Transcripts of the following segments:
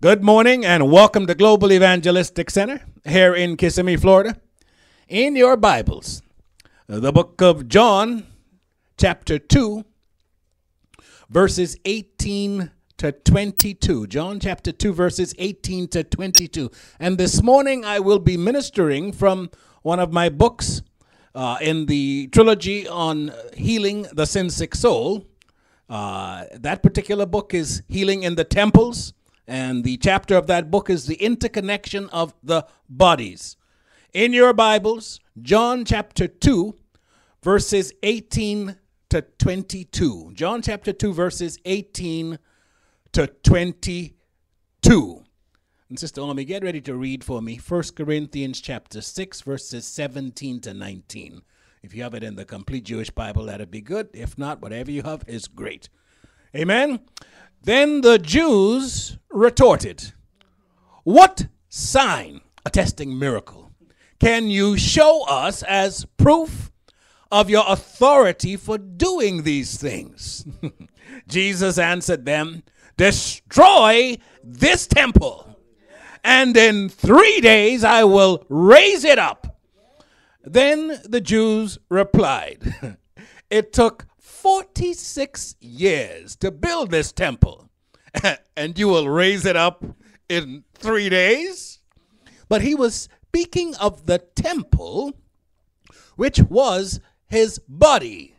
Good morning and welcome to Global Evangelistic Center here in Kissimmee, Florida. In your Bibles, the book of John, chapter 2, verses 18 to 22. John chapter 2, verses 18 to 22. And this morning I will be ministering from one of my books uh, in the trilogy on healing the sin sick soul. Uh, that particular book is Healing in the Temples and the chapter of that book is the interconnection of the bodies. In your Bibles, John chapter 2, verses 18 to 22. John chapter 2, verses 18 to 22. And Sister Omi, get ready to read for me 1 Corinthians chapter 6, verses 17 to 19. If you have it in the complete Jewish Bible, that'd be good. If not, whatever you have is great. Amen. Then the Jews retorted, What sign, attesting miracle, can you show us as proof of your authority for doing these things? Jesus answered them, Destroy this temple, and in three days I will raise it up. Then the Jews replied, It took 46 years to build this temple, and you will raise it up in three days? But he was speaking of the temple, which was his body.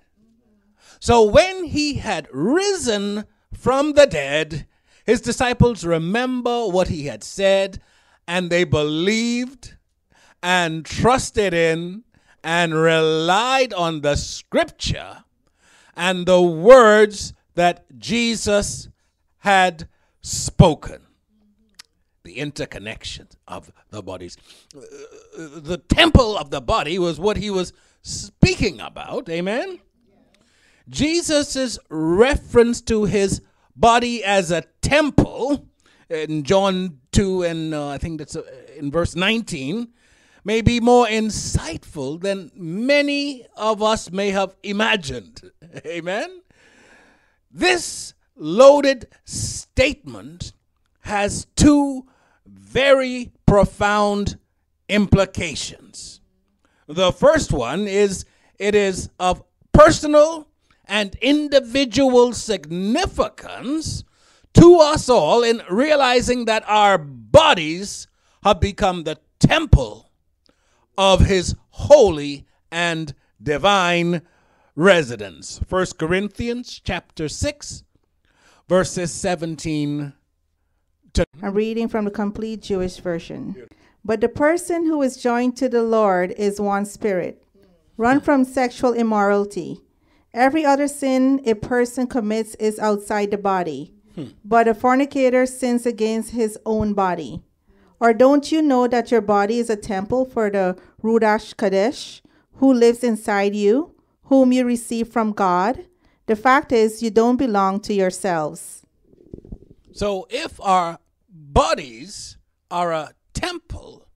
So when he had risen from the dead, his disciples remember what he had said, and they believed and trusted in and relied on the scripture and the words that Jesus had spoken. The interconnection of the bodies. The temple of the body was what he was speaking about. Amen? Jesus' reference to his body as a temple in John 2 and uh, I think that's uh, in verse 19 may be more insightful than many of us may have imagined. Amen? This loaded statement has two very profound implications. The first one is it is of personal and individual significance to us all in realizing that our bodies have become the temple of his holy and divine residence. 1 Corinthians chapter 6 verses 17 to I'm reading from the complete Jewish version. But the person who is joined to the Lord is one spirit. Run from sexual immorality. Every other sin a person commits is outside the body, but a fornicator sins against his own body. Or don't you know that your body is a temple for the Ruach Kadesh, who lives inside you, whom you receive from God? The fact is, you don't belong to yourselves. So if our bodies are a temple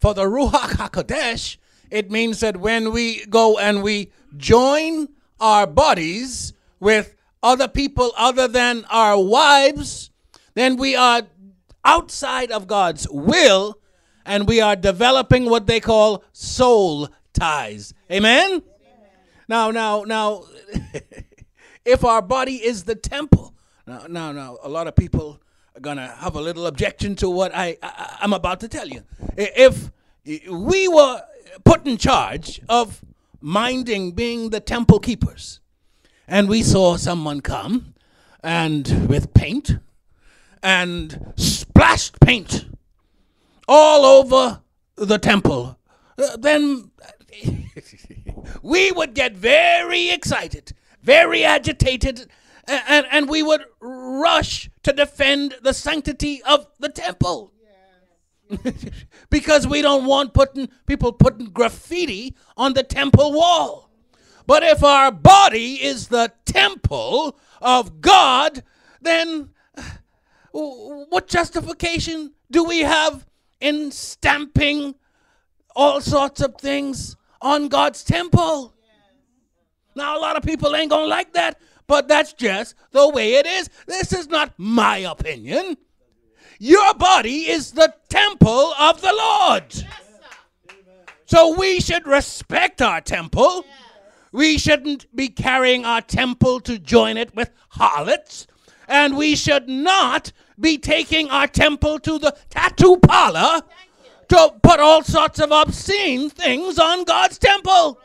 for the Ruach HaKodesh, it means that when we go and we join our bodies with other people other than our wives, then we are outside of God's will and we are developing what they call soul ties. Amen? Now, now, now, if our body is the temple, now, now, now, a lot of people are gonna have a little objection to what I, I I'm about to tell you. If we were put in charge of minding, being the temple keepers, and we saw someone come and with paint and splashed paint all over the temple, uh, then we would get very excited, very agitated, and, and we would rush to defend the sanctity of the temple. because we don't want putting people putting graffiti on the temple wall. But if our body is the temple of God, then uh, what justification do we have in stamping all sorts of things on God's temple? Now, a lot of people ain't gonna like that, but that's just the way it is. This is not my opinion. your body is the temple of the Lord. So we should respect our temple. We shouldn't be carrying our temple to join it with harlots. And we should not be taking our temple to the tattoo parlor to put all sorts of obscene things on God's temple.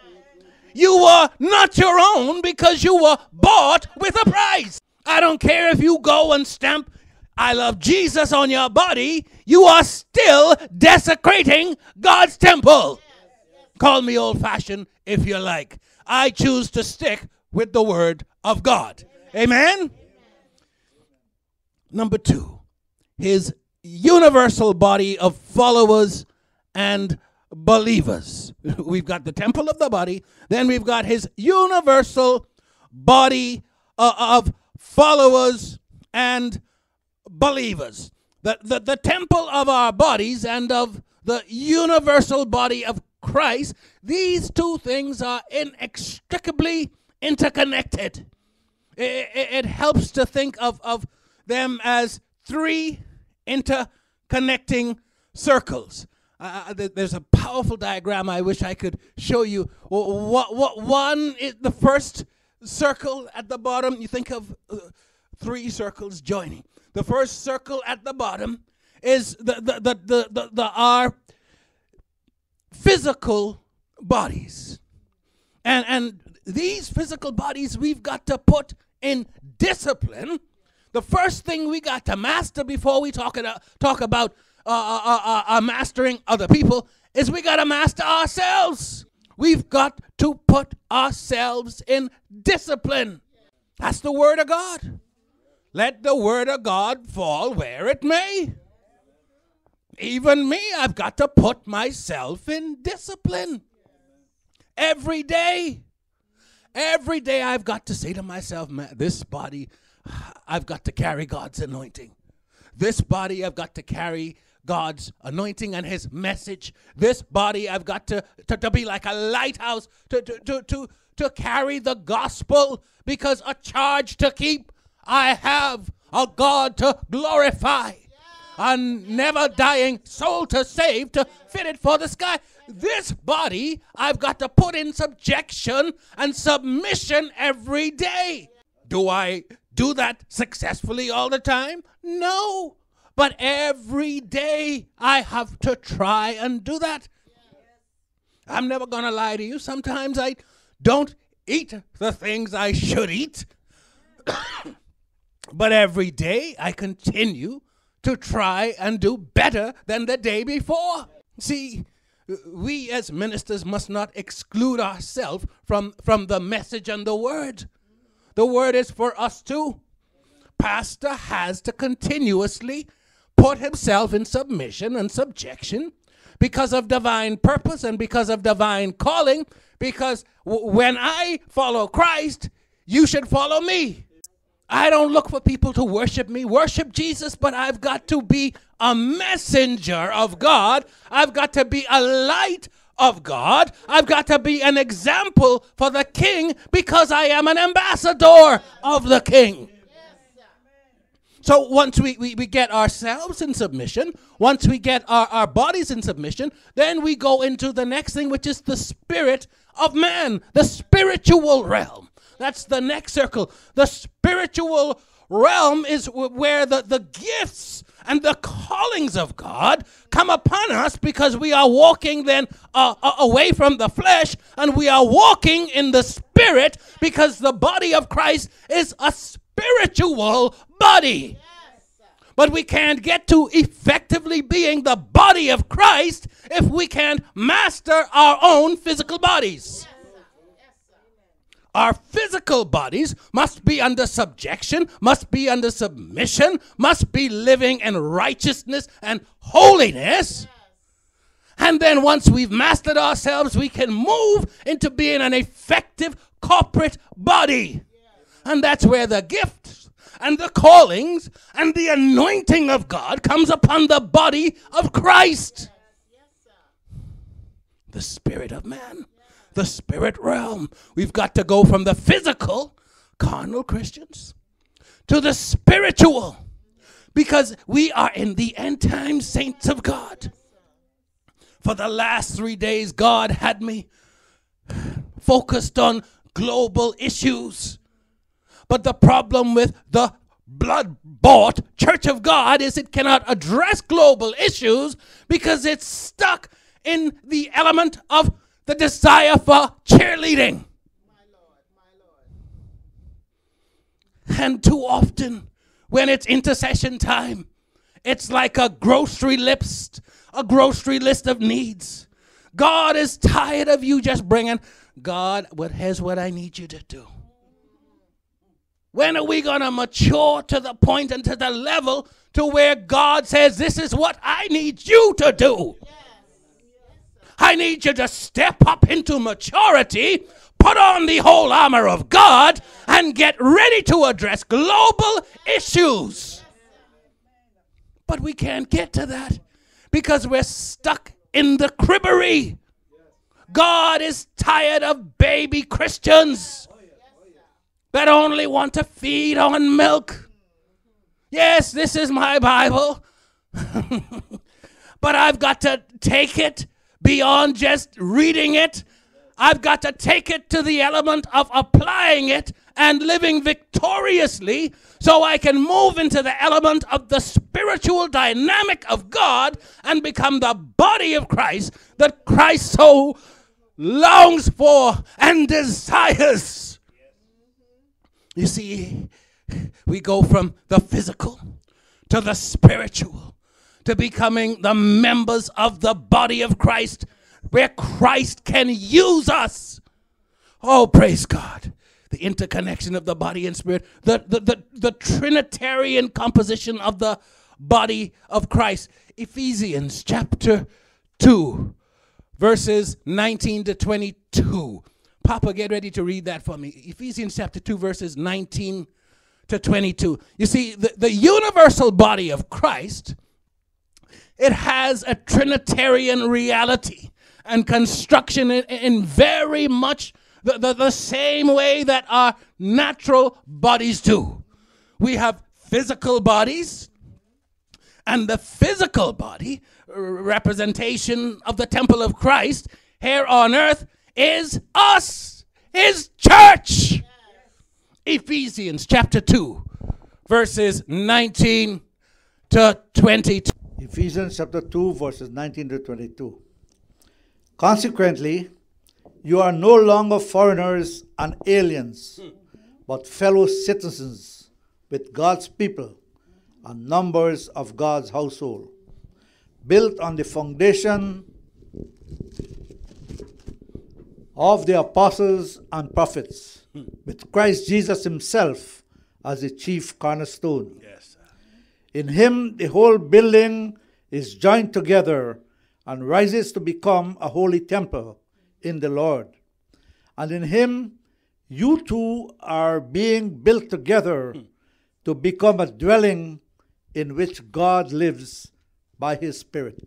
You were not your own because you were bought with a price. I don't care if you go and stamp I love Jesus on your body, you are still desecrating God's temple. Call me old fashioned if you like. I choose to stick with the word of God. Amen? Number two, his universal body of followers and believers. We've got the temple of the body, then we've got his universal body uh, of followers and believers. The, the, the temple of our bodies and of the universal body of Christ, these two things are inextricably interconnected. It, it, it helps to think of, of them as three interconnecting circles. Uh, there's a powerful diagram I wish I could show you. What, what, one is the first circle at the bottom, you think of uh, three circles joining. The first circle at the bottom is the, the, the, the, the, the our physical bodies. And, and these physical bodies we've got to put in discipline. The first thing we got to master before we talk, talk about uh, uh, uh, uh, uh mastering other people is we got to master ourselves. We've got to put ourselves in discipline. That's the word of God. Let the word of God fall where it may. Even me, I've got to put myself in discipline. Every day. Every day I've got to say to myself, this body, I've got to carry God's anointing. This body, I've got to carry God's anointing and his message. This body, I've got to, to, to be like a lighthouse to, to, to, to, to carry the gospel because a charge to keep. I have a God to glorify a never dying soul to save, to fit it for the sky. This body I've got to put in subjection and submission every day. Do I do that successfully all the time? No. But every day I have to try and do that. I'm never going to lie to you. Sometimes I don't eat the things I should eat. but every day I continue to try and do better than the day before. See, we as ministers must not exclude ourselves from, from the message and the word. The word is for us too. Pastor has to continuously put himself in submission and subjection because of divine purpose and because of divine calling. Because w- when I follow Christ, you should follow me. I don't look for people to worship me. Worship Jesus, but I've got to be a messenger of God. I've got to be a light of God. I've got to be an example for the king because I am an ambassador of the king. So once we, we, we get ourselves in submission, once we get our, our bodies in submission, then we go into the next thing, which is the spirit of man, the spiritual realm. That's the next circle. The spiritual realm is where the, the gifts and the callings of God come upon us because we are walking then uh, uh, away from the flesh and we are walking in the spirit because the body of Christ is a spiritual body. But we can't get to effectively being the body of Christ if we can't master our own physical bodies. Our physical bodies must be under subjection, must be under submission, must be living in righteousness and holiness. And then once we've mastered ourselves, we can move into being an effective corporate body. And that's where the gifts and the callings and the anointing of God comes upon the body of Christ. The spirit of man the spirit realm. We've got to go from the physical, carnal Christians, to the spiritual, because we are in the end time saints of God. For the last three days, God had me focused on global issues. But the problem with the blood bought Church of God is it cannot address global issues because it's stuck in the element of the desire for cheerleading. And too often, when it's intercession time, it's like a grocery list, a grocery list of needs. God is tired of you just bringing, God, what here's what I need you to do. When are we going to mature to the point and to the level to where God says, This is what I need you to do? I need you to step up into maturity, put on the whole armor of God, and get ready to address global issues. But we can't get to that because we're stuck in the cribbery. God is tired of baby Christians that only want to feed on milk. Yes, this is my Bible, but I've got to take it beyond just reading it. I've got to take it to the element of applying it and living victoriously so I can move into the element of the spiritual dynamic of God and become the body of Christ that Christ so longs for and desires. You see, we go from the physical to the spiritual to becoming the members of the body of Christ where Christ can use us. Oh, praise God. The interconnection of the body and spirit, the, the, the, the Trinitarian composition of the body of Christ. Ephesians chapter 2, verses 19 to 22. Papa, get ready to read that for me. Ephesians chapter 2, verses 19 to 22. You see, the, the universal body of Christ, it has a Trinitarian reality and construction in, in very much the, the, the same way that our natural bodies do. We have physical bodies, and the physical body, representation of the temple of Christ here on earth, is us, his church. Ephesians chapter 2, verses 19 to 22. Ephesians chapter 2, verses 19 to 22. Consequently, you are no longer foreigners and aliens, but fellow citizens with God's people and members of God's household, built on the foundation of the apostles and prophets, with Christ Jesus himself as the chief cornerstone. In him, the whole building is joined together and rises to become a holy temple in the Lord. And in him, you two are being built together to become a dwelling in which God lives by his Spirit.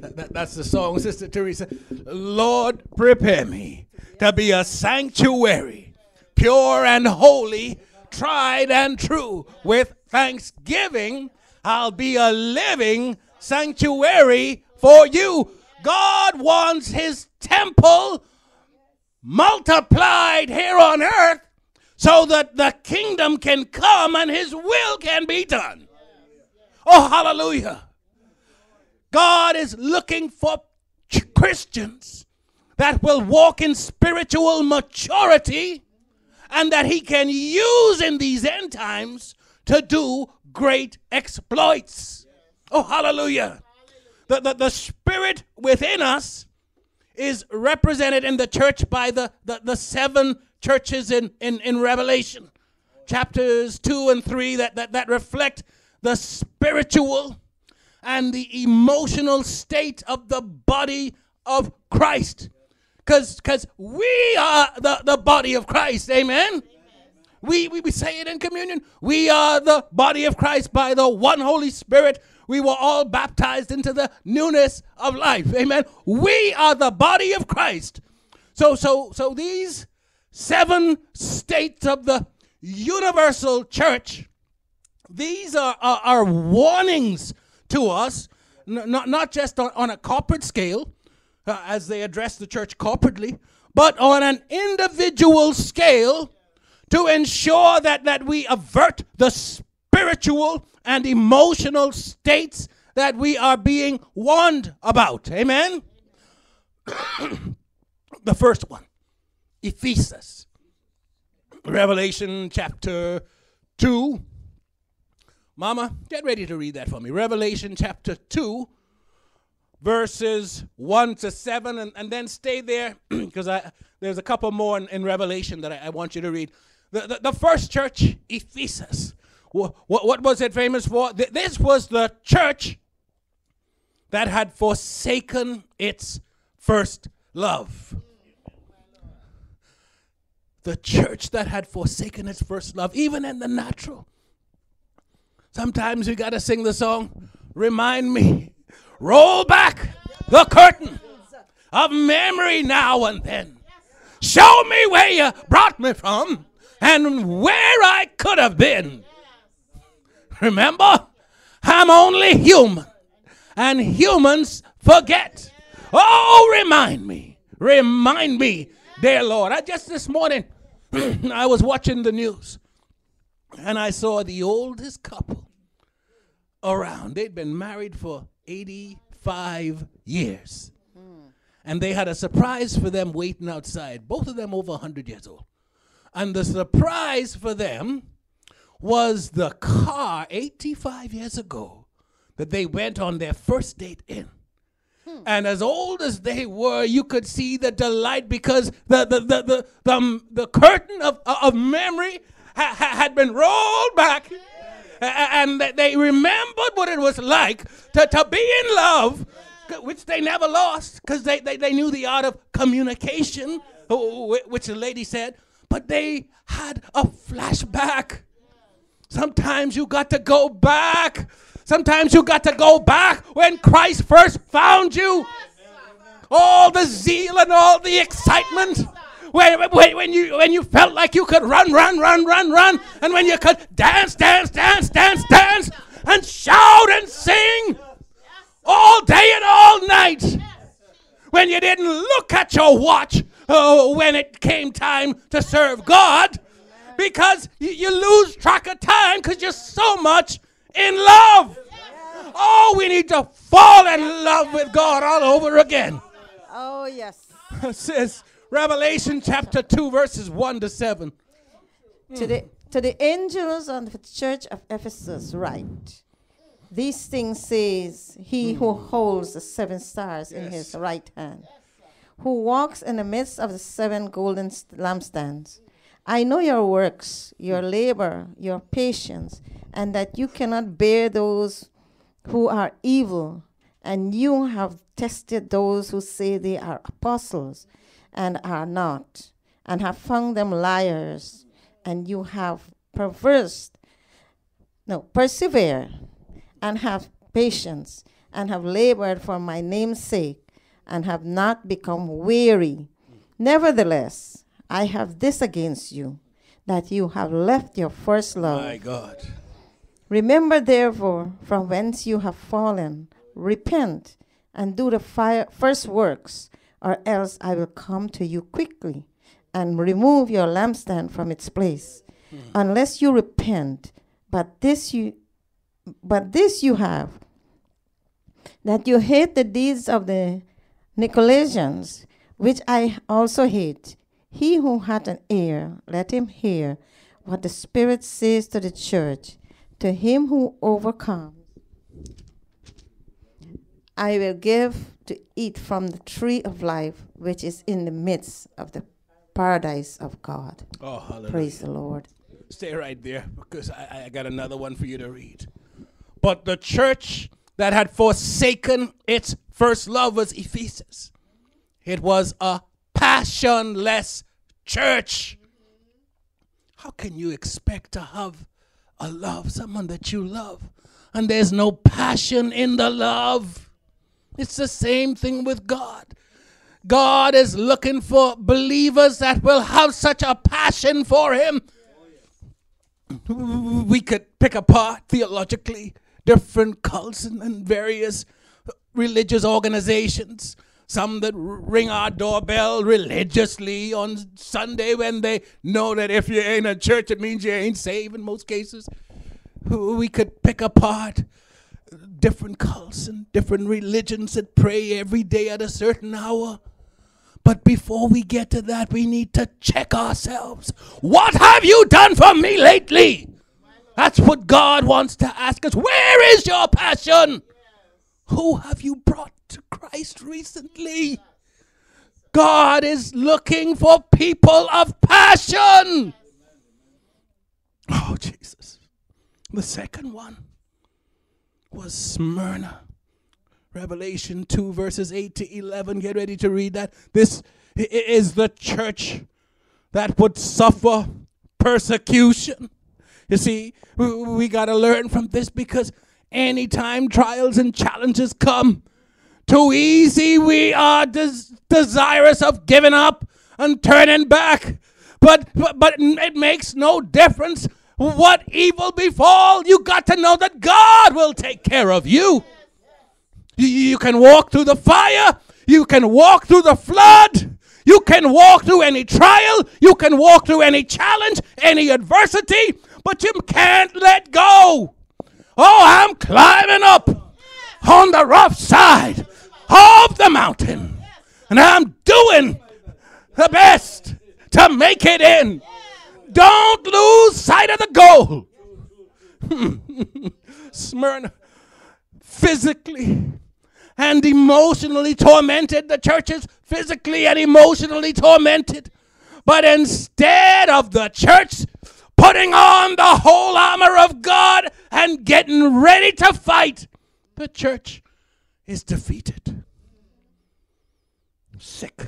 That, that- that's the song, Sister Teresa. Lord, prepare me to be a sanctuary, pure and holy, tried and true. With thanksgiving, I'll be a living sanctuary for you. God wants his temple multiplied here on earth so that the kingdom can come and his will can be done. Oh, hallelujah. God is looking for ch- Christians that will walk in spiritual maturity and that He can use in these end times to do great exploits. Oh, hallelujah. The, the, the spirit within us is represented in the church by the, the, the seven churches in, in, in Revelation, chapters 2 and 3, that, that, that reflect the spiritual and the emotional state of the body of Christ. Because because we are the, the body of Christ. Amen. We, we, we say it in communion. We are the body of Christ by the one Holy Spirit. We were all baptized into the newness of life. Amen. We are the body of Christ. So so so these seven states of the universal church, These are, are, are warnings to us, n- not, not just on, on a corporate scale, uh, as they address the church corporately, but on an individual scale to ensure that, that we avert the spiritual and emotional states that we are being warned about. Amen? the first one, Ephesus. Revelation chapter 2. Mama, get ready to read that for me. Revelation chapter 2, verses 1 to 7, and, and then stay there because there's a couple more in, in Revelation that I, I, want you to read. The, the, the first church, Ephesus. What, what, was it famous for? This was the church that had forsaken its first love. The church that had forsaken its first love, even in the natural. Sometimes we got to sing the song, Remind Me, roll back the curtain of memory now and then. Show me where you brought me from and where I could have been. Remember, I'm only human, and humans forget. Oh, remind me, remind me, dear Lord. I just this morning, I was watching the news, and I saw the oldest couple around. They'd been married for 85 years. And they had a surprise for them waiting outside, both of them over 100 years old. And the surprise for them was the car 85 years ago that they went on their first date in. Hmm. And as old as they were, you could see the delight because the, the, the, the, the, the curtain of, of memory ha, ha, had been rolled back. And they remembered what it was like to, to be in love, which they never lost because they, they, they knew the art of communication, which the lady said. But they had a flashback Sometimes you got to go back. Sometimes you got to go back when Christ first found you. All the zeal and all the excitement. When, when, when, you, when you felt like you could run, run, run, run, run, and when you could dance, dance, dance, dance, dance, and shout and sing all day and all night. When you didn't look at your watch oh, when it came time to serve God because you, you lose track of time because you're so much in love. Oh, we need to fall in love with God all over again. Oh, yes. says Revelation chapter 2, verses 1 to 7. To the, to the angels of the church of Ephesus, write. These things says he who holds the seven stars yes. in his right hand, who walks in the midst of the seven golden lampstands. I know your works, your labor, your patience, and that you cannot bear those who are evil, and you have tested those who say they are apostles and are not, and have found them liars, and you have perversed, no, persevere, and have patience, and have labored for my name's sake, and have not become weary. Nevertheless, I have this against you, that you have left your first love. My God. Remember, therefore, from whence you have fallen, repent and do the fire, first works, or else I will come to you quickly and remove your lampstand from its place, hmm. unless you repent. But this you, but this you have, that you hate the deeds of the Nicolaitans, which I also hate. He who hath an ear, let him hear what the Spirit says to the church. To him who overcomes, I will give to eat from the tree of life, which is in the midst of the paradise of God. Oh, hallelujah. Praise the Lord. Stay right there because I, I got another one for you to read. But the church that had forsaken its first love was Ephesus. It was a passionless church. How can you expect to have a love, someone that you love, and there's no passion in the love? It's the same thing with God. God is looking for believers that will have such a passion for Him we could pick apart theologically different cults and, various religious organizations. Some that ring our doorbell religiously on Sunday when they know that if you ain't a church, it means you ain't saved in most cases. We could pick apart different cults and different religions that pray every day at a certain hour. But before we get to that, we need to check ourselves. What have you done for me lately? That's what God wants to ask us. Where is your passion? Who have you brought to Christ recently? God is looking for people of passion. Oh, Jesus. The second one was Smyrna. Revelation 2, verses 8 to 11. Get ready to read that. This is the church that would suffer persecution. You see, we got to learn from this because anytime trials and challenges come, too easy we are des- desirous of giving up and turning back. But, but, but it makes no difference what evil befall. You got to know that God will take care of you. You, can walk through the fire, you can walk through the flood. You can walk through any trial, you can walk through any challenge, any adversity, but you can't let go. Oh, I'm climbing up on the rough side of the mountain, and I'm doing the best to make it in. Don't lose sight of the goal. Smyrna, physically and emotionally tormented. The church is physically and emotionally tormented. But instead of the church putting on the whole armor of God and getting ready to fight, the church is defeated, sick,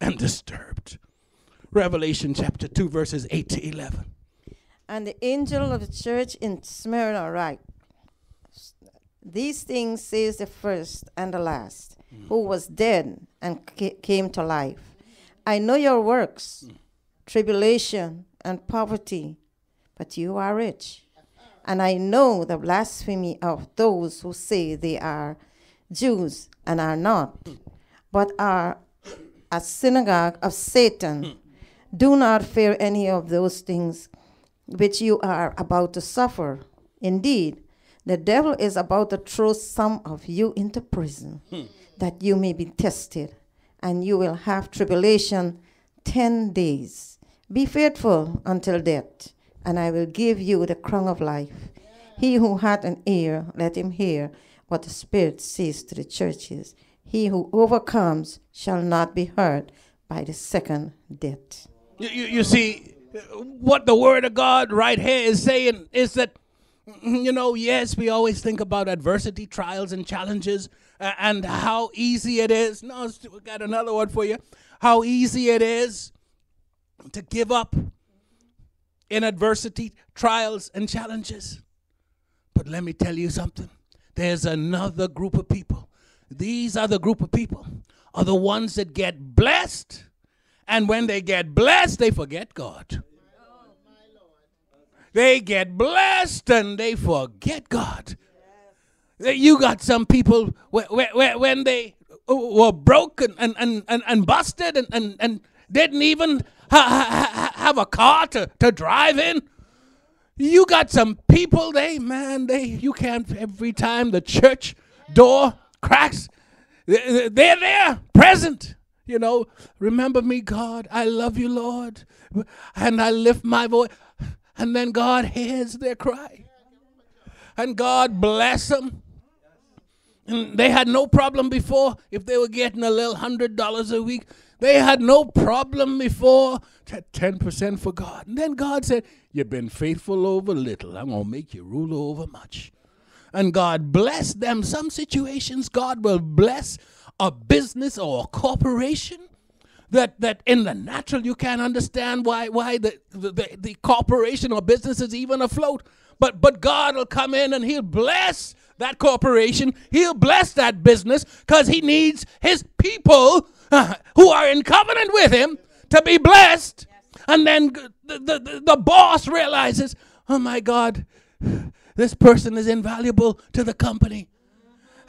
and disturbed. Revelation chapter 2, verses 8 to 11. And the angel of the church in Smyrna write, These things says the first and the last, mm. who was dead and ca- came to life. I know your works, mm. tribulation, and poverty, but you are rich. And I know the blasphemy of those who say they are Jews and are not, but are a synagogue of Satan. Do not fear any of those things which you are about to suffer. Indeed, the devil is about to throw some of you into prison, hmm. that you may be tested, and you will have tribulation ten days. Be faithful until death, and I will give you the crown of life. He who hath an ear, let him hear what the Spirit says to the churches. He who overcomes shall not be hurt by the second death. You, you, you see, what the Word of God right here is saying is that, you know, yes, we always think about adversity, trials, and challenges, uh, and how easy it is. No, we got another one for you. How easy it is to give up in adversity, trials, and challenges. But let me tell you something there's another group of people. These other group of people are the ones that get blessed, and when they get blessed, they forget God. They get blessed and they forget God. You got some people when they were broken and, and, and, and busted and, and, and didn't even ha- have a car to, to drive in. You got some people, they, man, they, you can't, every time the church door cracks, they're there, present. You know, remember me, God. I love you, Lord. And I lift my voice. And then God hears their cry. And God bless them. And they had no problem before if they were getting a little hundred dollars a week. They had no problem before. 10% for God. And then God said, You've been faithful over little. I'm to make you rule over much. And God blessed them. Some situations, God will bless a business or a corporation that, that in the natural you can't understand why, why the, the, the corporation or business is even afloat. But, but God will come in and He'll bless that corporation. He'll bless that business because He needs His people uh, who are in covenant with Him to be blessed. And then the, the, the, the boss realizes, oh my God, this person is invaluable to the company.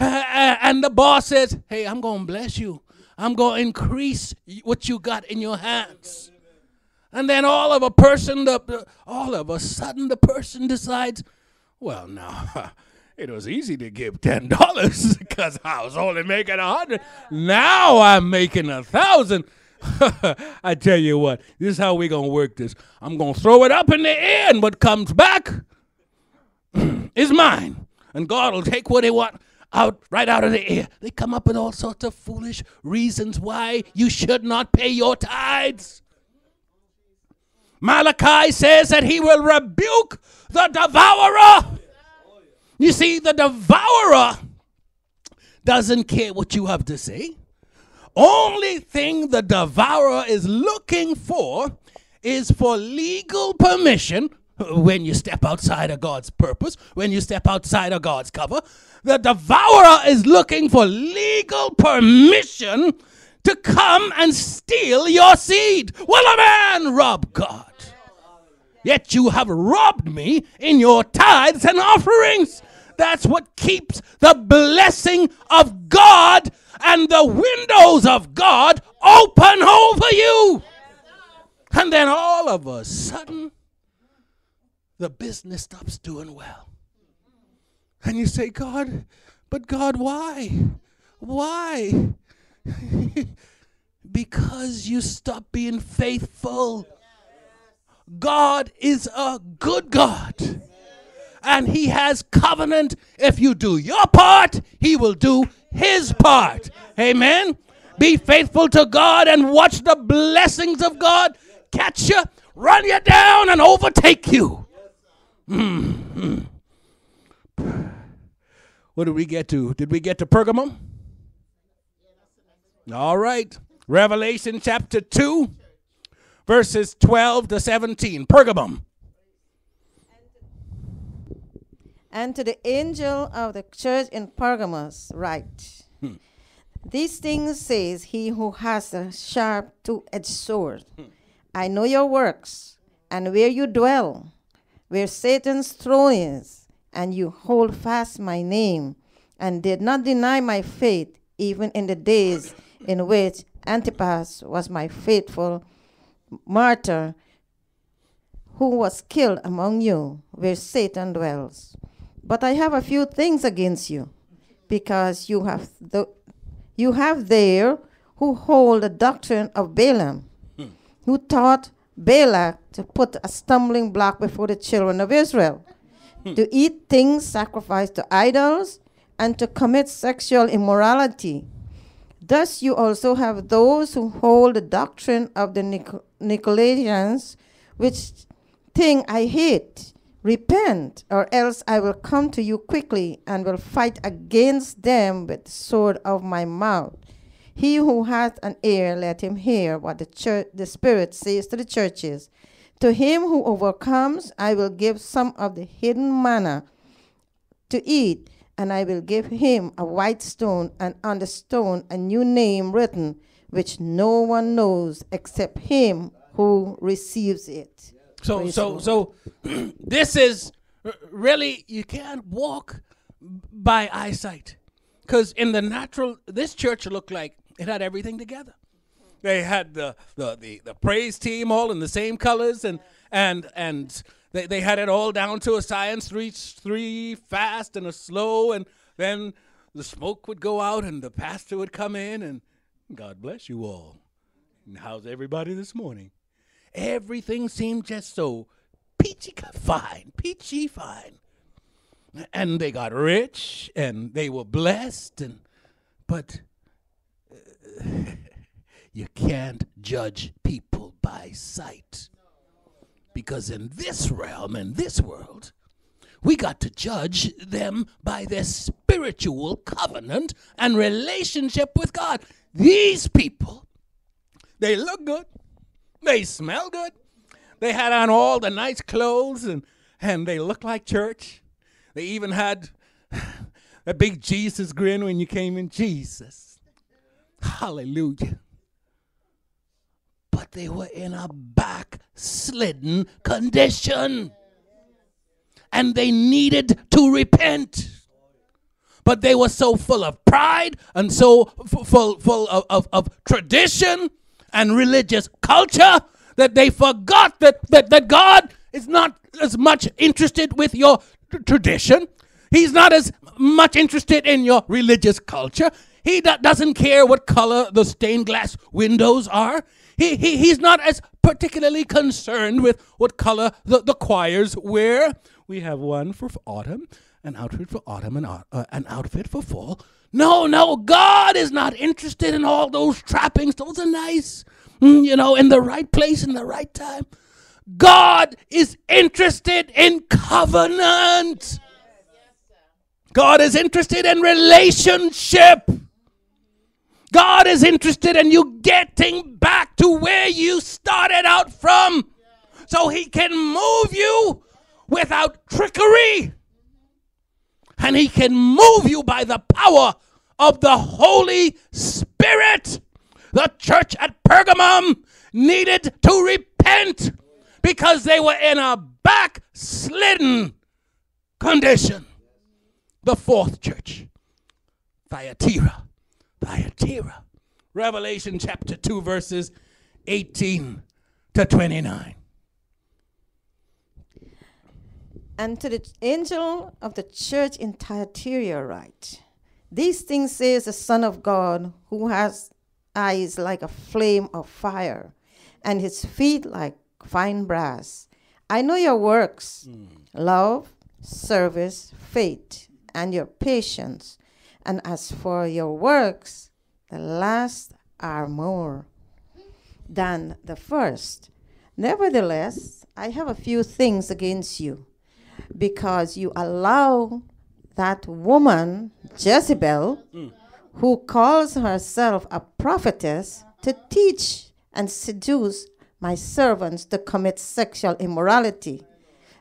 And the boss says, hey, I'm going to bless you. I'm going to increase what you got in your hands. And then all of a person, the, all of a sudden, the person decides, well, now it was easy to give ten dollars because I was only making a hundred. Now I'm making a thousand. I tell you what, this is how we're gonna work this. I'm gonna throw it up in the air, and what comes back is mine. And God will take what He want out right out of the air. They come up with all sorts of foolish reasons why you should not pay your tithes. Malachi says that he will rebuke the devourer. You see, the devourer doesn't care what you have to say. Only thing the devourer is looking for is for legal permission when you step outside of God's purpose, when you step outside of God's cover. The devourer is looking for legal permission to come and steal your seed. Will a man rob God? Yet you have robbed me in your tithes and offerings. That's what keeps the blessing of God and the windows of God open over you. And then all of a sudden, the business stops doing well. And you say, God, but God, why? Why? because you stopped being faithful. God is a good God. And He has covenant. If you do your part, He will do His part. Amen. Be faithful to God and watch the blessings of God catch you, run you down, and overtake you. Mhm. What did we get to? Did we get to Pergamum? All right. Revelation chapter 2 verses 12 to 17. Pergamum. And to the angel of the church in Pergamos, write hmm. These things says he who has a sharp two edged sword. I know your works, and where you dwell, where Satan's throne is, and you hold fast my name, and did not deny my faith, even in the days in which Antipas was my faithful martyr, who was killed among you, where Satan dwells. But I have a few things against you, because you have the, you have there who hold the doctrine of Balaam, hmm. who taught Balak to put a stumbling block before the children of Israel, Hmm. to eat things sacrificed to idols, and to commit sexual immorality. Thus, you also have those who hold the doctrine of the Nic- Nicolaitans, which thing I hate. Repent, or else I will come to you quickly and will fight against them with the sword of my mouth. He who hath an ear, let him hear what the, church, the Spirit says to the churches. To him who overcomes, I will give some of the hidden manna to eat, and I will give him a white stone, and on the stone a new name written, which no one knows except him who receives it. So Praise so so this is really you can't walk by eyesight. Cuz in the natural this church looked like it had everything together. They had the the the, the praise team all in the same colors and and and they, they had it all down to a science three three fast and a slow and then the smoke would go out and the pastor would come in and God bless you all. And how's everybody this morning? everything seemed just so peachy fine, peachy fine. And they got rich and they were blessed and but uh, you can't judge people by sight. Because in this realm in this world we got to judge them by their spiritual covenant and relationship with God. These people they look good. They smell good. They had on all the nice clothes and, and they looked like church. They even had a big Jesus grin when you came in. Jesus. Hallelujah. They were in a backslidden condition. And they needed to repent. But they were so full of pride and so full, full of, of, of tradition and religious culture that they forgot that, that, that God is not as much interested with your t- tradition. He's not as much interested in your religious culture. He do- doesn't care what color the stained glass windows are. He, he, he's not as particularly concerned with what color the, the choirs wear. We have one for autumn, an outfit for autumn, and uh, an outfit for fall. No, no, God is not interested in all those trappings. Those are nice, mm, you know, in the right place, in the right time. God is interested in covenant. God is interested in relationship. God is interested in you getting back to where you started out from so he can move you without trickery. And he can move you by the power of the Holy Spirit. The church at Pergamum needed to repent because they were in a backslidden condition. The fourth church, Thyatira. Thyatira. Revelation chapter 2, verses 18 to 29. And to the angel of the church in Thyatira write, These things says the Son of God, who has eyes like a flame of fire, and his feet like fine brass. I know your works, hmm. love, service, faith, and your patience. And as for your works, the last are more than the first. Nevertheless, I have a few things against you, because you allow that woman, Jezebel, mm. who calls herself a prophetess, to teach and seduce my servants to commit sexual immorality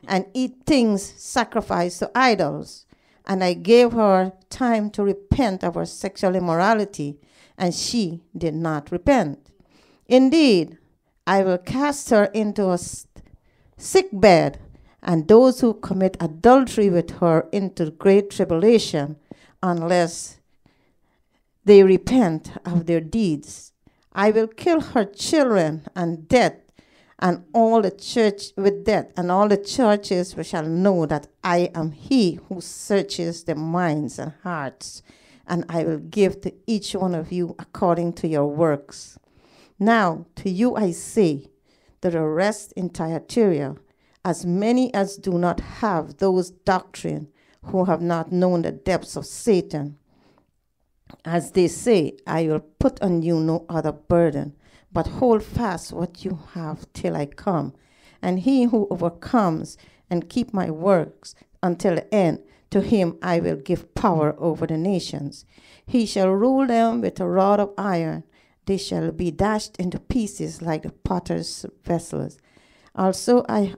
and eat things sacrificed to idols. And I gave her time to repent of her sexual immorality, and she did not repent. Indeed, I will cast her into a sick bed, and those who commit adultery with her into great tribulation, unless they repent of their deeds. I will kill her children and death, and all the church with death, and all the churches shall know that I am he who searches the minds and hearts, and I will give to each one of you according to your works. Now to you I say, that the rest in Thyatira, as many as do not have those doctrine, who have not known the depths of Satan, as they say, I will put on you no other burden, but hold fast what you have till I come. And he who overcomes and keep my works until the end, to him I will give power over the nations. He shall rule them with a rod of iron. They shall be dashed into pieces like the potter's vessels. Also I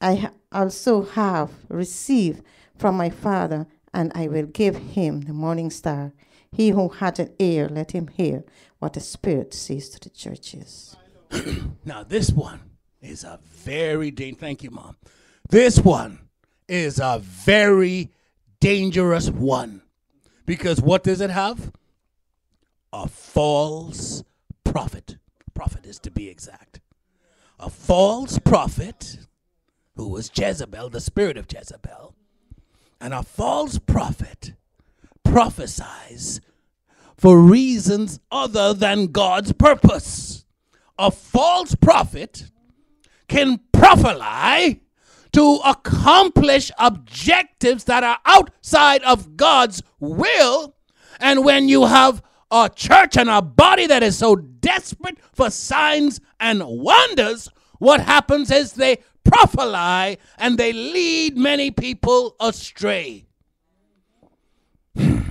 I also have received from my Father, and I will give him the morning star. He who had an ear, let him hear what the Spirit says to the churches. Now, this one is a very dangerous. Thank you, Mom. This one is a very dangerous one. Because what does it have? A false prophet. Prophet is to be exact. A false prophet who was Jezebel, the spirit of Jezebel. And a false prophet prophesies for reasons other than God's purpose. A false prophet can prophesy to accomplish objectives that are outside of God's will. And when you have a church and a body that is so desperate for signs and wonders, what happens is they prophesy and they lead many people astray.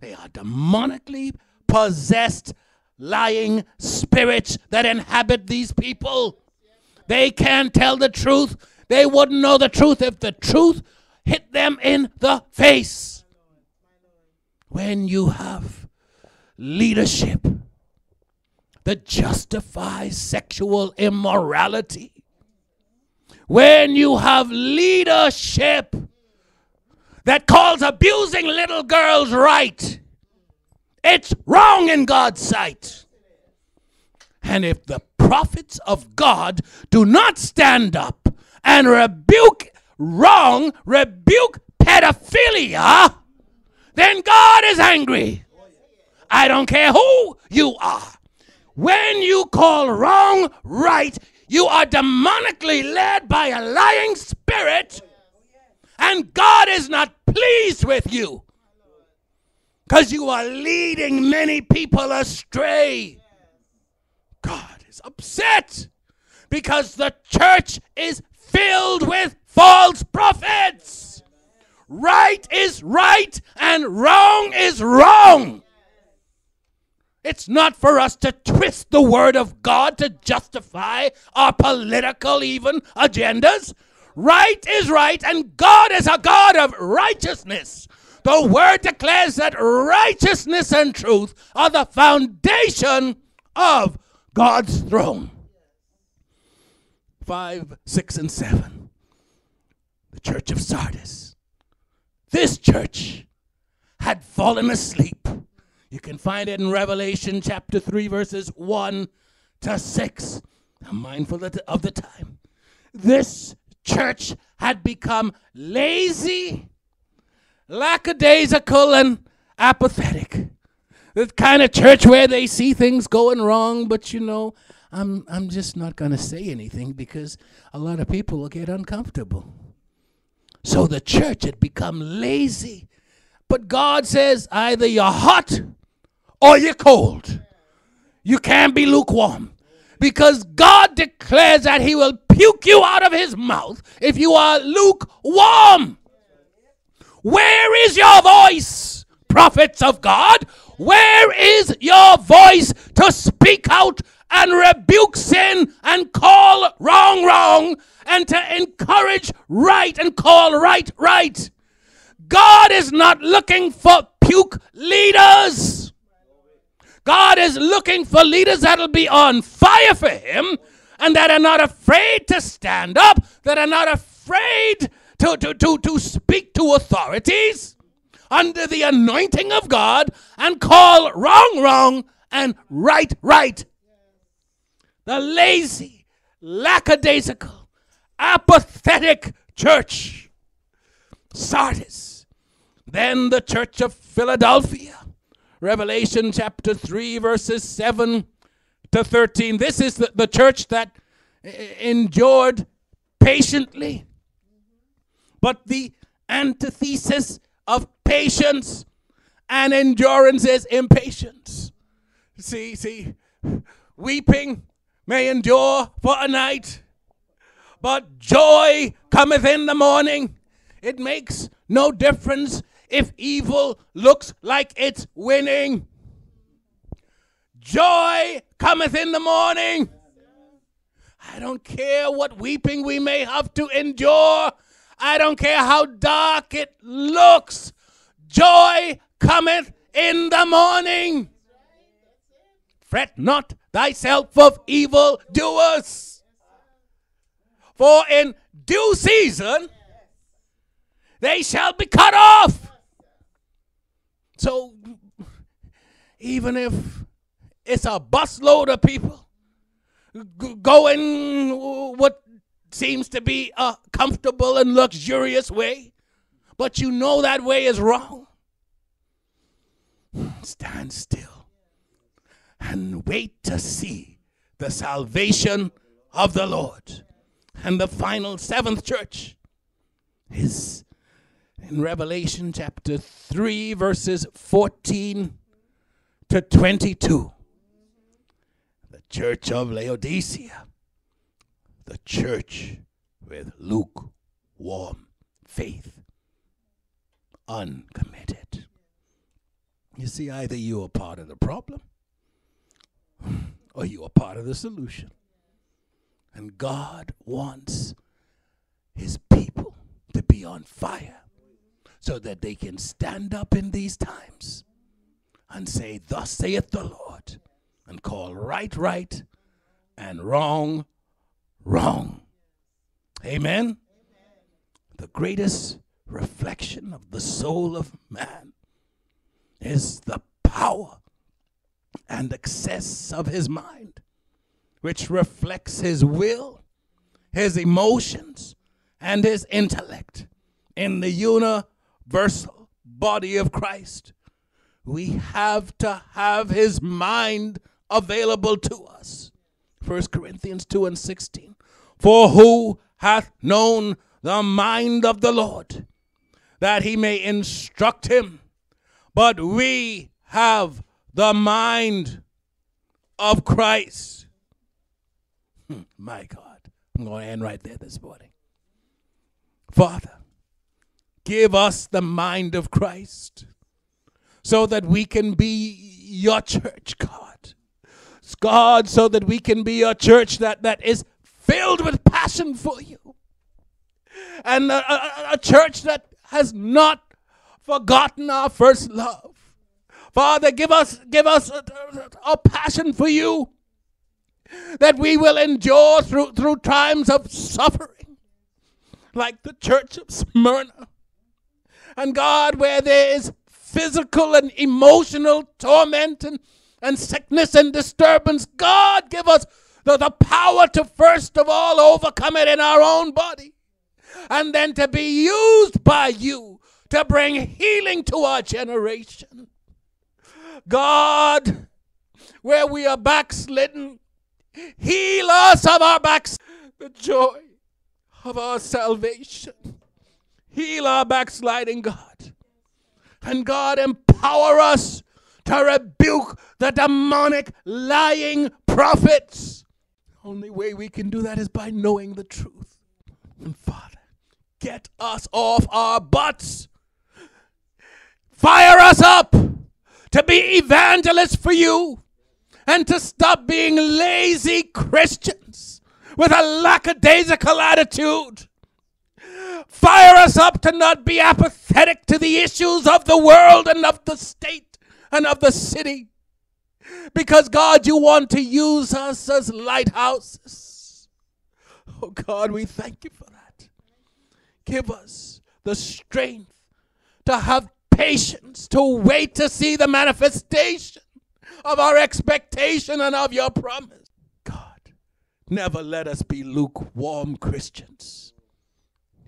They are demonically possessed, lying spirits that inhabit these people. They can't tell the truth. They wouldn't know the truth if the truth hit them in the face. When you have leadership that justifies sexual immorality. When you have leadership that calls abusing little girls right, it's wrong in God's sight. And if the prophets of God do not stand up and rebuke wrong, rebuke pedophilia, then God is angry. I don't care who you are. When you call wrong right, you are demonically led by a lying spirit, and God is not pleased with you because you are leading many people astray. God is upset because the church is filled with false prophets. Right is right and wrong is wrong. It's not for us to twist the word of God to justify our political, even agendas. Right is right, and God is a God of righteousness. The word declares that righteousness and truth are the foundation of God's throne. Five, six, and seven. The church of Sardis. This church had fallen asleep. You can find it in Revelation chapter 3, verses 1 to 6. I'm mindful of the, time. This church had become lazy, lackadaisical, and apathetic. The kind of church where they see things going wrong, but you know, I'm, I'm just not going to say anything because a lot of people will get uncomfortable. So the church had become lazy. But God says either you're hot or you're cold. You can't be lukewarm. Because God declares that He will puke you out of His mouth if you are lukewarm. Where is your voice, prophets of God? Where is your voice to speak out and rebuke sin and call wrong wrong and to encourage right and call right right? God is not looking for puke leaders. God is looking for leaders that'll be on fire for Him and that are not afraid to stand up, that are not afraid to, to, to, to speak to authorities under the anointing of God and call wrong wrong and right right. The lazy, lackadaisical, apathetic church. Sardis. Then the church of Philadelphia. Revelation chapter 3, verses 7 to 13. This is the, the church that endured patiently. But the antithesis of patience and endurance is impatience. See, see, weeping may endure for a night, but joy cometh in the morning. It makes no difference if evil looks like it's winning. Joy cometh in the morning. I don't care what weeping we may have to endure. I don't care how dark it looks. Joy cometh in the morning. Fret not thyself of evil doers. For in due season they shall be cut off. So even if it's a busload of people going what seems to be a comfortable and luxurious way, but you know that way is wrong, stand still and wait to see the salvation of the Lord. And the final seventh church is in Revelation chapter 3, verses 14 to 22. The church of Laodicea, the church with lukewarm faith, uncommitted. You see, either you are part of the problem or you are part of the solution. And God wants his people to be on fire so that they can stand up in these times and say, Thus saith the Lord, and call right right and wrong wrong. Amen. The greatest reflection of the soul of man is the power and excess of his mind, which reflects his will, his emotions, and his intellect in the universal body of Christ. We have to have his mind available to us. 1 Corinthians 2 and 16. For who hath known the mind of the Lord, that he may instruct him? But we have the mind of Christ. Hmm, my God. I'm going to end right there this morning. Father, give us the mind of Christ so that we can be your church, God. God, so that we can be a church that, that is filled with passion for you. And a, a, a church that has not forgotten our first love. Father, give us give us a, a, passion for you that we will endure through through times of suffering, like the church of Smyrna. And God, where there is physical and emotional torment and, and sickness and disturbance, God, give us the, the power to first of all overcome it in our own body and then to be used by you to bring healing to our generation. God, where we are backslidden, heal us of our backs, the joy of our salvation. Heal our backsliding, God. And God, empower us to rebuke the demonic lying prophets. Only way we can do that is by knowing the truth. And Father, get us off our butts. Fire us up to be evangelists for you and to stop being lazy Christians with a lackadaisical attitude. Fire us up to not be apathetic to the issues of the world and of the state and of the city. Because, God, you want to use us as lighthouses. Oh, God, we thank you for that. Give us the strength to have patience to wait to see the manifestation of our expectation and of your promise. God, never let us be lukewarm Christians.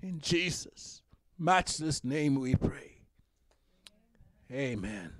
In Jesus' matchless name we pray. Amen.